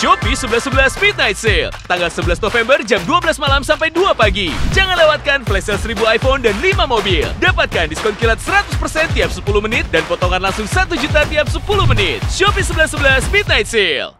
Shopee 1111 Midnight Sale. Tanggal 11 November jam 12 malam sampai 2 pagi. Jangan lewatkan flash sale 1000 iPhone dan 5 mobil. Dapatkan diskon kilat 100% tiap 10 menit dan potongan langsung 1 juta tiap 10 menit. Shopee 1111 Midnight Sale.